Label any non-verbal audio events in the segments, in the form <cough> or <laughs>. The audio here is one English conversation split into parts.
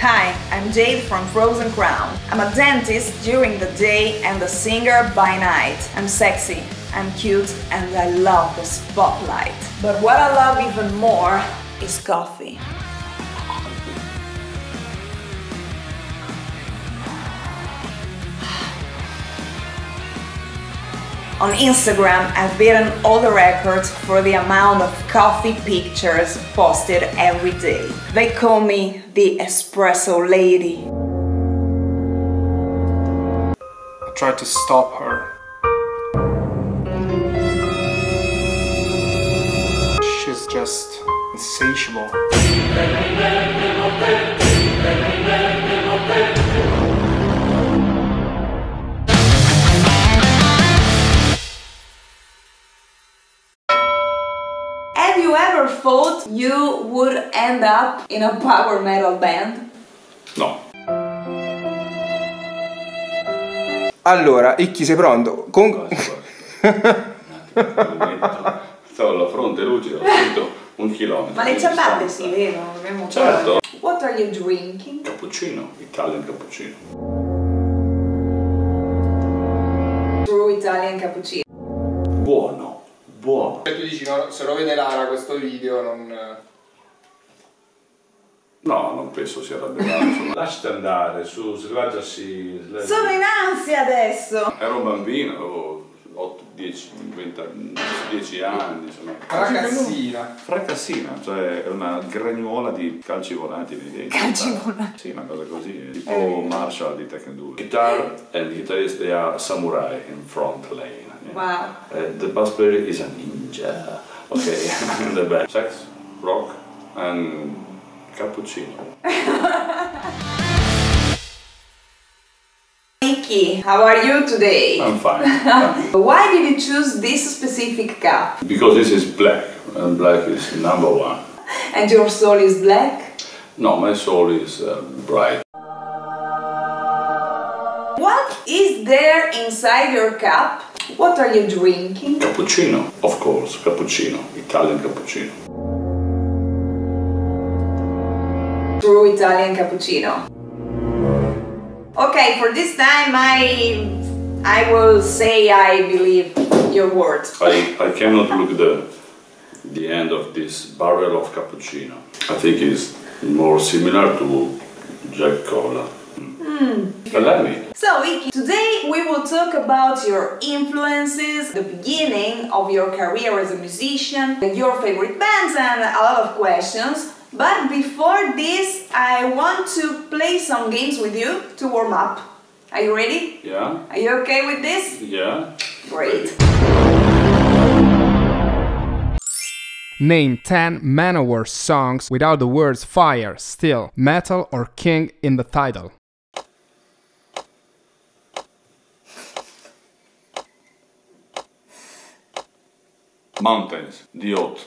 Hi, I'm Jade from Frozen Crown. I'm a dentist during the day and a singer by night. I'm sexy, I'm cute, and I love the spotlight. But what I love even more is coffee. On Instagram, I've beaten all the records for the amount of coffee pictures posted every day. They call me the espresso lady. I tried to stop her. She's just insatiable. Thought you would end up in a power metal band? No. Allora, Icchi, sei pronto? Con... Stavo alla fronte lucido, ho scritto un chilometro. Ma le ciabatte si vedono, Certo. What are you drinking? Cappuccino, Italian cappuccino. True Italian cappuccino. Buono, buono. Tu dici, no, se lo vede Lara questo video non... No, non penso sia insomma. Lasciati andare, su, selvaggiasi. sle- Sono in ansia adesso! Ero un bambino, avevo 8, 10, 20, 10 anni, insomma. Fracassina. Fracassina, cioè è una gragnuola di calci volanti. Calci volanti. Sì, una cosa così, tipo Marshall di Tekken 2. Guitar and guitarist they are samurai in front lane. yeah. Wow. Uh, the bass player is a ninja. Okay, in <laughs> the back. Sex, rock and cappuccino. <laughs> How are you today? I'm fine. fine. <laughs> Why did you choose this specific cup? Because this is black, and black is number one. And your soul is black? No, my soul is uh, bright. What is there inside your cup? What are you drinking? Cappuccino, of course, cappuccino, Italian cappuccino. True Italian cappuccino. Okay, for this time I I will say I believe your word. I, I cannot look the the end of this barrel of cappuccino. I think it's more similar to Jack Cola. Hmm. Me. So, Ikki, today we will talk about your influences, the beginning of your career as a musician, your favorite bands, and a lot of questions. But before this, I want to play some games with you to warm up. Are you ready? Yeah? Are you okay with this? Yeah? Great. Name 10 Manowar songs without the words fire, steel, metal, or king in the title. Mountains, the oath.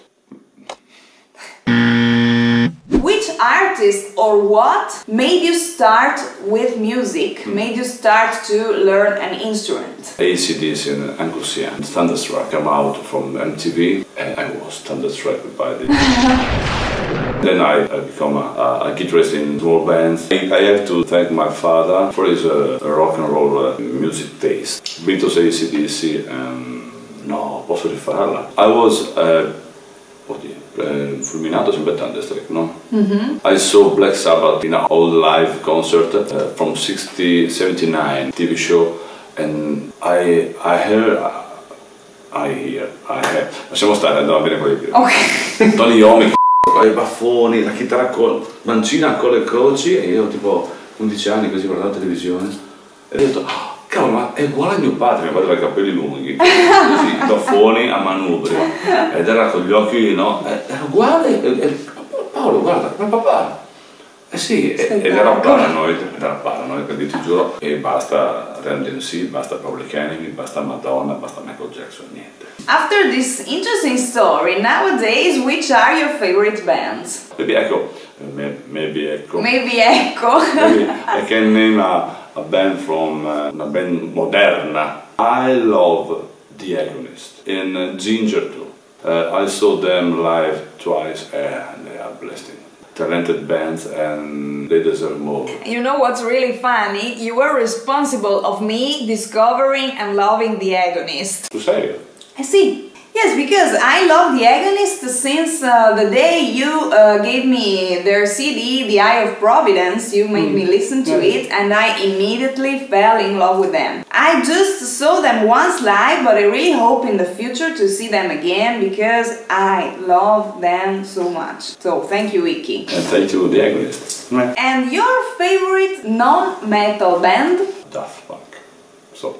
Artist or what made you start with music? Made you start to learn an instrument? ACDC and Angus Young. Thunderstruck came out from MTV and I was thunderstruck by this. <laughs> then I, I become a, a, a guitarist in small bands. I, I have to thank my father for his uh, rock and roll uh, music taste. Beatles, ACDC, um, no, posso rifarla. I was uh, do eh, fulminato sempre Thunderstruck, no? I saw Black Sabbath in an old live concert uh, from 60, 79 TV show and I, I heard, I hear, I heard, lasciamo stare, andava bene quello prima. Ok. <laughs> Tony Iommi, con i baffoni, la chitarra con mancina con le croci e io tipo 11 anni così guardavo la televisione e ho detto, "Ah, cavolo ma è uguale a mio padre, mio padre aveva i capelli lunghi, così, baffoni <laughs> a manubrio ed era con gli occhi, no, eh, era uguale, e- e- Paolo guarda, ma papà, eh sì, ed era paranoid, era paranoid, quindi ti giuro, e basta Ram DMC, basta Public Enemy, basta Madonna, basta Michael Jackson, niente. After this interesting story, nowadays, which are your favorite bands? Maybe Echo, may- maybe Echo. Maybe Echo. Maybe I can name a, a band from uh, una band moderna. I love The Agonist in uh, Jinjer too. Uh, I saw them live twice and they are blasting. talented bands and they deserve more. You know what's really funny? You were responsible of me discovering and loving the agonist. To say I see. Yes, because I love the Agonist since uh, the day you uh, gave me their CD, The Eye of Providence. You made me listen to Yeah. it, and I immediately fell in love with them. I just saw them once live, but I really hope in the future to see them again because I love them so much. So thank you, Ikki. and thank you, the agonists. And your favorite non-metal band? Daft Punk. So,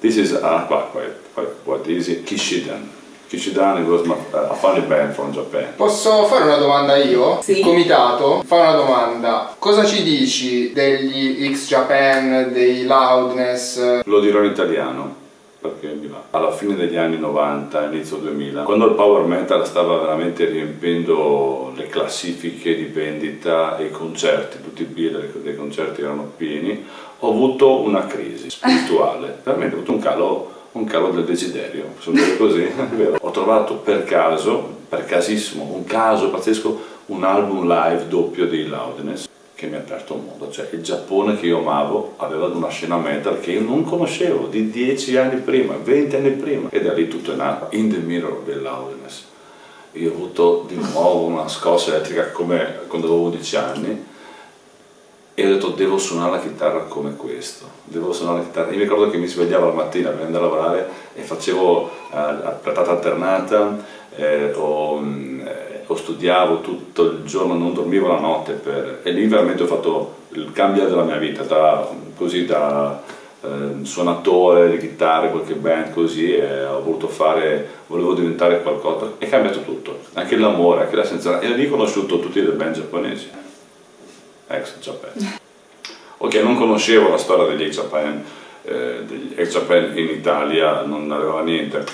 this is uh, quite, quite, quite, quite easy. Kishidan. It was my, uh, a funny band from Japan. Posso fare una domanda io? Sì. Il comitato fa una domanda. Cosa ci dici degli X Japan, dei Loudness? Lo dirò in italiano perché mi va. Alla fine degli anni 90, inizio 2000, quando il power metal stava veramente riempendo le classifiche di vendita e i concerti, tutti i bill dei concerti erano pieni, ho avuto una crisi spirituale, veramente ho avuto un calo, un calo del desiderio, possiamo dire così. Ho trovato per caso, per casissimo, un caso pazzesco, un album live doppio di Loudness che mi ha aperto un mondo, cioè il Giappone che io amavo aveva una scena metal che io non conoscevo di 10 anni prima, 20 anni prima e da lì tutto è nato, In the Mirror del Loudness. Io ho avuto di nuovo una scossa elettrica come quando avevo 11 anni e ho detto devo suonare la chitarra come questo, devo suonare la chitarra. Io mi ricordo che mi svegliavo la mattina per andare a lavorare e facevo eh, apretata alternata eh, o, eh, o studiavo tutto il giorno, non dormivo la notte per- e lì veramente ho fatto il cambio della mia vita, da, così da eh, suonatore di chitarre, qualche band così e ho voluto fare, volevo diventare qualcosa, è cambiato tutto, anche l'amore, anche la sensazione e lì ho conosciuto tutti le band giapponesi ex Japan. Ok, non conoscevo la storia degli ex Japan, eh, degli ex Japan in Italia, non aveva niente.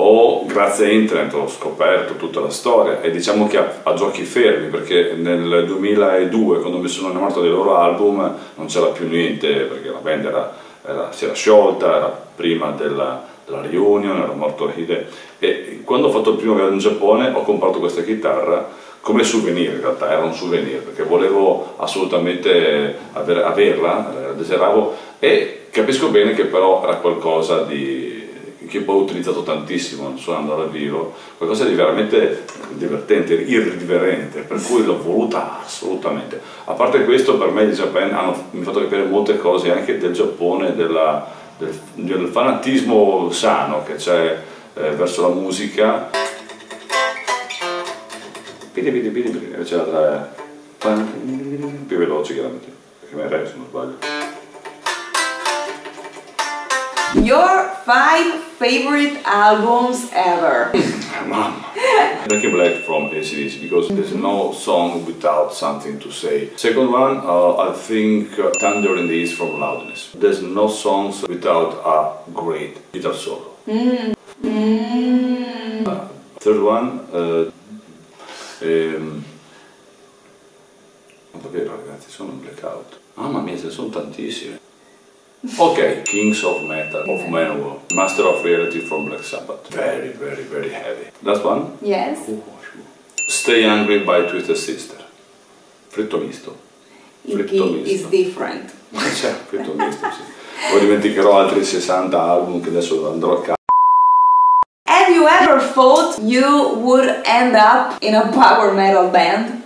O grazie a internet ho scoperto tutta la storia e diciamo che a, a giochi fermi perché nel 2002 quando mi sono innamorato dei loro album non c'era più niente perché la band era, era- si era sciolta, era prima della, della reunion, era morto Hide e quando ho fatto il primo viaggio in Giappone ho comprato questa chitarra come souvenir in realtà, era un souvenir perché volevo assolutamente aver- averla, la desideravo e capisco bene che però era qualcosa di che poi ho utilizzato tantissimo suonando dal vivo, qualcosa di veramente divertente, irriverente, per cui l'ho voluta assolutamente. A parte questo, per me i Japan hanno mi fatto capire molte cose anche del Giappone, della- del, del fanatismo sano che c'è eh, verso la musica Se non sbaglio. Your five favorite albums ever. <laughs> Back in Black from ACDC because there's no song without something to say. Second one, uh, I think uh, Thunder in the East from Loudness. There's no songs without a great guitar solo. Uh, third one, uh, ehm, davvero ragazzi, sono in blackout. Mamma mia, ce ne sono tantissime. Ok, Kings of Metal of Manowar, Master of Reality from Black Sabbath. Very, very, very heavy. Last one? Yes. Stay Hungry by Twisted Sister. Fritto misto. Fritto Iki is misto. different. Cioè, fritto misto, sì. Poi dimenticherò altri 60 album che adesso andrò a casa. Thought you would end up in a power metal band?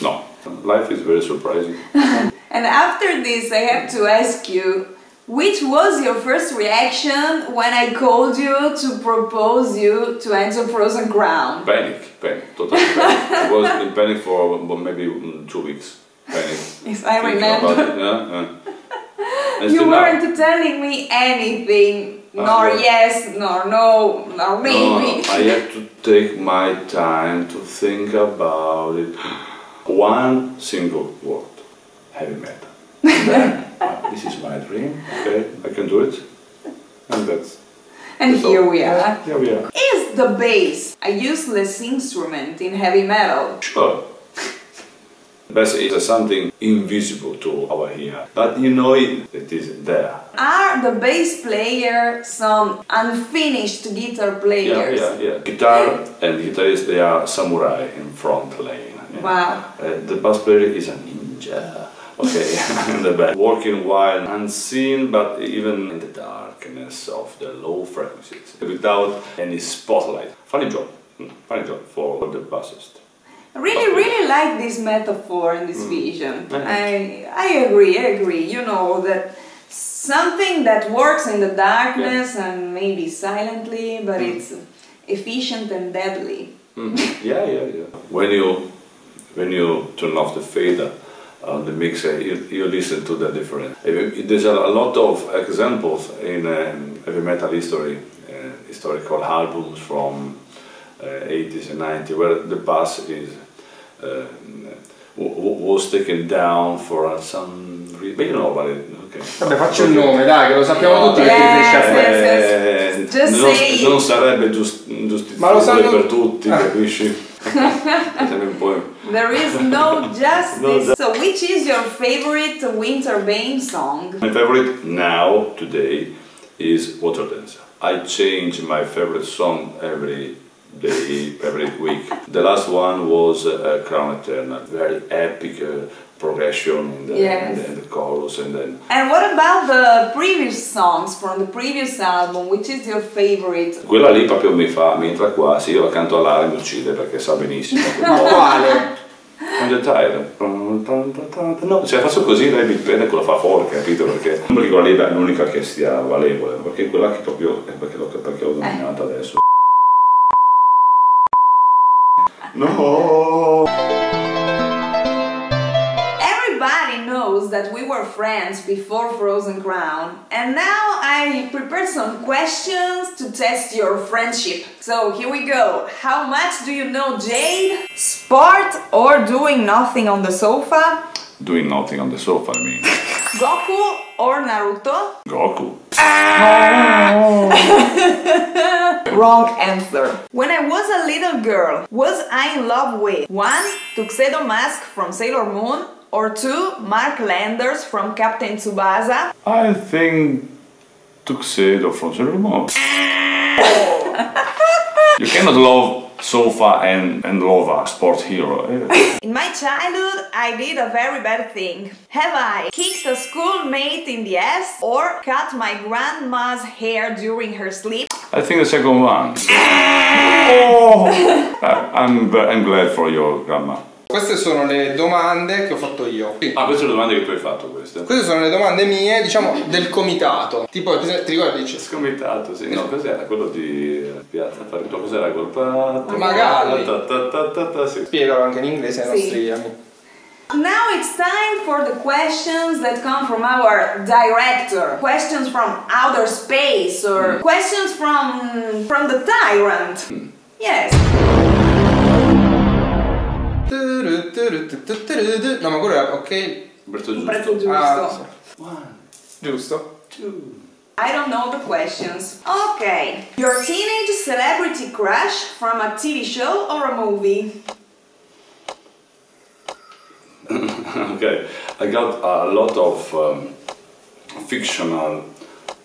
No, life is very surprising. <laughs> And after this, I have to ask you, which was your first reaction when I called you to propose you to enter Frozen Crown? Panic, panic, totally panic. I was in panic for maybe mm, two weeks. Panic. <laughs> Yes, I remember. yeah, yeah. <laughs> You weren't telling me anything, nor yeah. yes, nor no, nor No, maybe. I have to take my time to think about it. One single word, heavy metal. Then, <laughs> uh, this is my dream, okay, I can do it. And that's... And that's here all. we are. Here we are. Is the bass a useless instrument in heavy metal? Sure. Bass is something invisible to our ear, but you know it, it is there. Are the bass players some unfinished guitar players? yeah, yeah. yeah. Guitar and guitarist, they are samurai in front lane. yeah. Wow. Uh, the bass player is a ninja. Okay, in <laughs> <laughs> the back, working while unseen, but even in the darkness of the low frequencies, without any spotlight. Funny job, mm, funny job for the bassist. I really, really like this metaphor and Mm. this vision. Yeah. I, I agree, I agree. You know, that something that works in the darkness and maybe silently, but Mm. it's efficient and deadly. Mhm. yeah, yeah, yeah. When you when you turn off the fader on the mixer, you, you listen to the different. Uh, There's a, a lot of examples in um, heavy metal history, uh, historical albums from uh, 80s and 90s, where the bus is uh, w- w- was taken down for uh, some reason. But you know about it, okay? Vabbè, faccio il nome, dai, che lo sappiamo No, tutti dai. che ti riesce a Yes, fare. yes. Just non, say- non sarebbe giust- Ma lo giustificabile sanno- per tutti, Ah. capisci? Sarebbe un po'- There is no justice. No ju- so, which is your favorite Winterbane song? My favorite now, today, is Water Dancer. I change my favorite song every day, every week. The last one was uh, Crown Eternal, very epic uh, progression in the, Yes. in, the, in the chorus, and then And what about the previous songs from the previous album? Which is your favorite? quella lì proprio mi fa, mi entra qua, se io la canto all'aria mi uccide perché sa benissimo. <laughs> Quale? Un dettaglio. No, se la faccio così lei mi prende quella fa fuori, capito? Perché non perché quella lì è l'unica che sia valevole, perché quella che proprio è perché perché l'ho dominata adesso. No! Everybody knows that we were friends before Frozen Crown, and now I prepared some questions to test your friendship. So here we go. How much do you know Jade? Sport or doing nothing on the sofa? Doing nothing on the sofa, I mean. <laughs> Goku or Naruto? Goku. Ah! <laughs> Wrong answer. When I was a little girl, was I in love with 1. Tuxedo Mask from Sailor Moon or 2. Mark Landers from Captain Tsubasa? I think Tuxedo from Sailor Moon. <laughs> you cannot love sofa and, and love a sports hero. <laughs> In my childhood, I did a very bad thing. Have I kicked a schoolmate in the ass or cut my grandma's hair during her sleep? I think the second one. <laughs> oh! I- I'm, I'm glad for your grandma. Queste sono le domande che ho fatto io. Ah, queste sono le domande che tu hai fatto queste. Queste sono le domande mie, diciamo, del comitato. Tipo, ti ricordi? dice, Scomitato, sì. No, cos'era? Quello di Piazza Farito. Cos'era quel patto? Magari. Ta ta ta ta ta, sì. Spiegalo anche in inglese ai Sì. nostri amici. Now it's time for the questions that come from our director. Questions from outer space or questions from from the tyrant. Yes. No, ma quello era ok. Prezzo giusto. Prezzo giusto. Ah, sì. One, Giusto? two. I don't know the questions. Okay. Your teenage celebrity crush from a TV show or a movie? <laughs> okay, I got a lot of um, fictional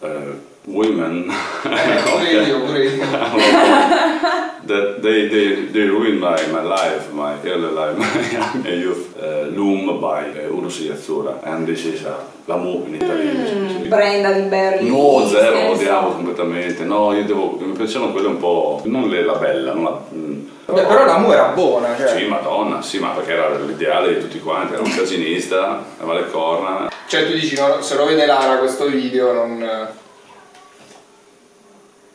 uh, women Pure io, pure io. That they, they, they ruined my, my life, my early life, <laughs> my youth. Uh, Loom by uh, Urusei Yatsura, and this is uh, L'amour in Italy. Brenda di Berlino. No, zero, odiavo completamente. No, io devo. Mi piacevano quelle un po'. Non le, la bella, non la. mm. Beh, però la mu era buona, cioè. Sì, madonna, sì, ma perché era l'ideale di tutti quanti, era un casinista, aveva le corna. Cioè tu dici, no, se lo vede Lara questo video non...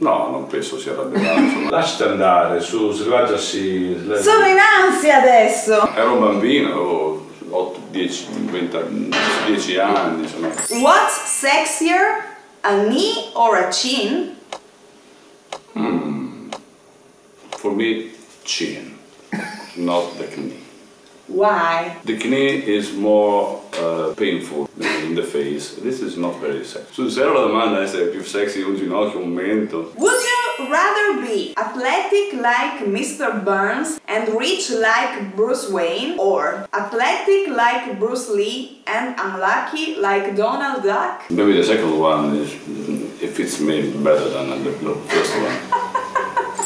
No, non penso sia arrabbiato. <laughs> Lasciati andare, su, slevaggiasi. Sono in ansia adesso. Ero un bambino, avevo 8, 10, 20, 10 anni, insomma. What's sexier, a knee or a chin? For me, chin, not the knee. Why? The knee is more uh, painful in the face. This is not very sexy. Sul serio la domanda è se è più sexy un ginocchio un mento. Would you rather be athletic like Mr. Burns and rich like Bruce Wayne, or athletic like Bruce Lee and unlucky like Donald Duck? Maybe the second one is it fits me better than the first one.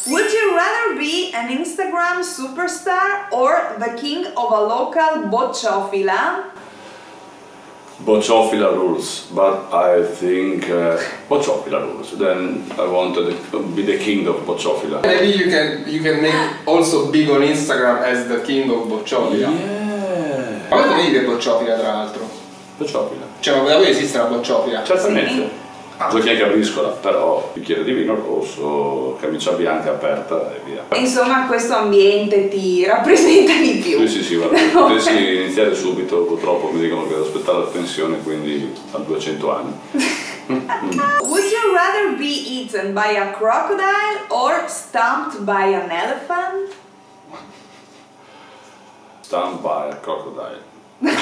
Would you rather be an Instagram superstar or the king of a local bocciofila? Bocciofila rules, but I think uh, Bocciofila rules. Then I want to be the king of Bocciofila. Maybe you can you can make also big on Instagram as the king of Bocciofila. Yeah. Ma voi venite Bocciofila tra l'altro? Bocciofila. Cioè, ma da voi esiste la Bocciofila? Certamente. Giochi anche a briscola, però bicchiere di vino rosso, camicia bianca aperta e via. Insomma, questo ambiente ti rappresenta di più. Sì, sì, sì, guarda, <laughs> potessi iniziare subito, purtroppo mi dicono che devo aspettare la pensione, quindi a 200 anni. <laughs> Would you rather be eaten by a crocodile or stomped by an elephant? Stand by a crocodile.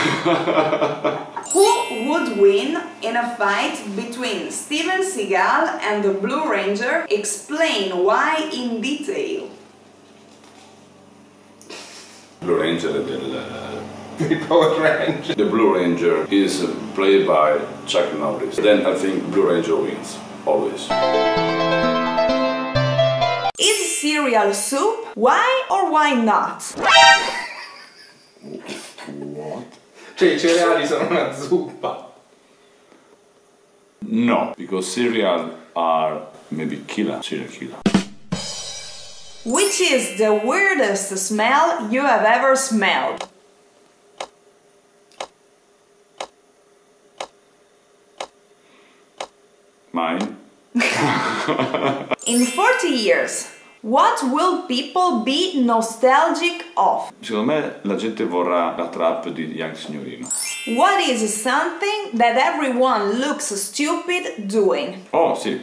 <laughs> Who would win in a fight between Steven Seagal and the Blue Ranger? Explain why in detail. Blue Ranger del... Il uh, Power Ranger. The Blue Ranger is played by Chuck Norris. Then I think Blue Ranger wins, always. Is cereal soup? Why or why not? <laughs> Cioè i cereali sono una zuppa. No, because cereal are maybe killer, serial killer. Which is the weirdest smell you have ever smelled? Mine? <laughs> In 40 years, what will people be nostalgic of? Secondo me la gente vorrà la trap di Young Signorino. What is something that everyone looks stupid doing? Oh sì,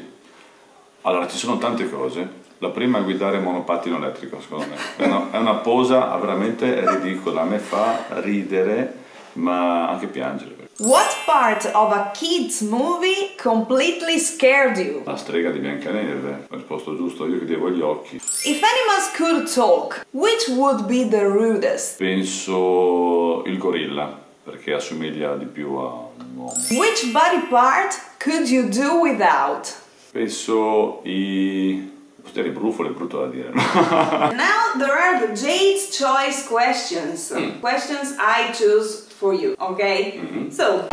allora ci sono tante cose. La prima è guidare monopattino elettrico, secondo me. È una, è una posa veramente ridicola, a me fa ridere, ma anche piangere. What part of a kids movie completely scared you? La strega di Biancaneve, ho risposto giusto, io chiudevo gli occhi. If animals could talk, which would be the rudest? Penso il gorilla, perché assomiglia di più a un uomo. Which body part could you do without? Penso i... Posteri brufoli è brutto da dire. <laughs> Now there are the Jade's choice questions. Questions I choose for you, okay? So,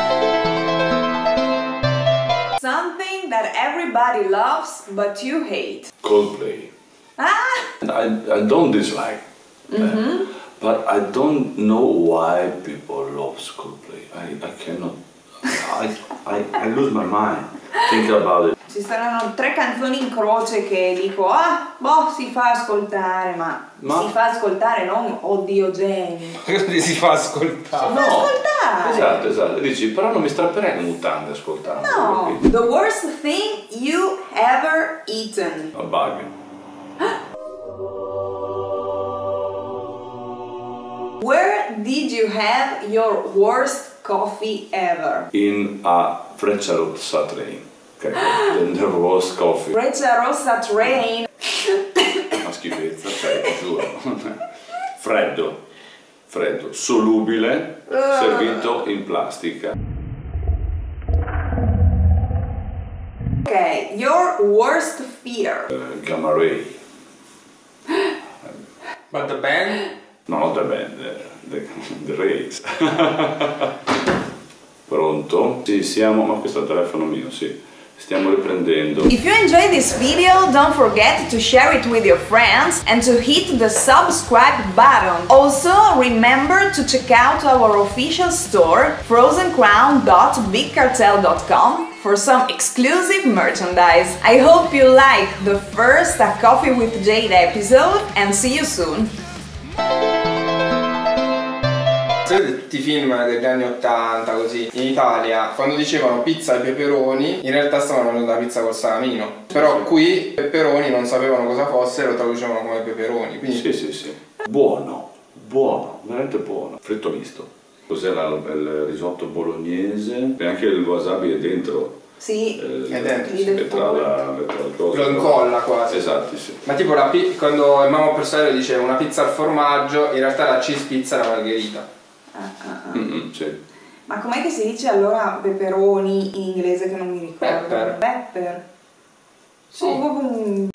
something that everybody loves but you hate. Coldplay. Ah, And I, I don't dislike, uh, but I don't know why people love Coldplay. I, I cannot. I, I, I lose my mind thinking about it. Ci saranno tre canzoni in croce che dico, ah, boh, si fa ascoltare, ma, Ma- si fa ascoltare, non oddio. <laughs> Così si fa ascoltare. fa ascoltare. Esatto, esatto. Dici, però non mi strapperei le mutande ascoltando. No, capito? the worst thing you ever eaten. A bug. Where did you have your worst coffee ever? In a Frecciarossa train. Okay. Then there was coffee. Freccia Rossa Train. Una schifezza, cioè, ti giuro. Freddo. Freddo. Solubile. Servito in plastica. Okay, your worst fear. Uh, gamma ray. But the band? No, not the band, the, the, the rays. <laughs> Pronto? Sì, siamo, ma questo è il telefono mio, sì. Stiamo riprendendo. If you enjoyed this video, don't forget to share it with your friends and to hit the subscribe button. Also, remember to check out our official store, frozencrown.bigcartel.com for some exclusive merchandise. I hope you like the first A Coffee with Jade episode and see you soon. Sapete tutti i film degli anni 80 così in Italia quando dicevano pizza e peperoni in realtà stavano parlando della pizza col salamino però qui peperoni non sapevano cosa fosse e lo traducevano come peperoni quindi Sì, sì, sì. Buono, buono, veramente buono. Fritto misto. Cos'era il, il risotto bolognese? E anche il wasabi è dentro. Sì, eh, È dentro, sì. è tra la, è. Lo incolla quasi. Esatto, sì. ma tipo la quando il mamma personale diceva una pizza al formaggio in realtà la cheese pizza era margherita Mm-mm, sì. Ma com'è che si dice allora peperoni in inglese che non mi ricordo? Pepper. Pepper. Sì. Oh.